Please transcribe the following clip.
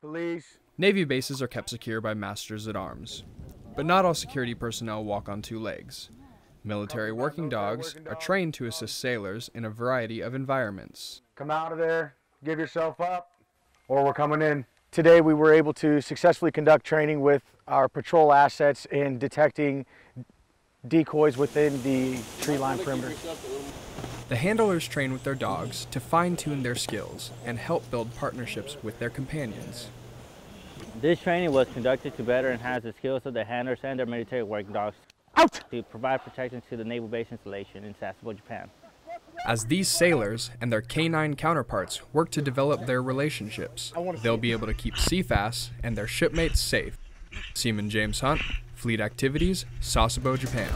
Police. Navy bases are kept secure by masters at arms. But not all security personnel walk on two legs. Military working dogs are trained to assist sailors in a variety of environments. Come out of there, give yourself up, or we're coming in. Today we were able to successfully conduct training with our patrol assets in detecting decoys within the tree line perimeter. The handlers train with their dogs to fine tune their skills and help build partnerships with their companions. This training was conducted to better enhance the skills of the handlers and their military working dogs Out! to provide protection to the naval base installation in Sasebo, Japan. As these sailors and their canine counterparts work to develop their relationships, they'll be able to keep CFAS and their shipmates safe. Seaman James Hunt, Fleet Activities, Sasebo, Japan.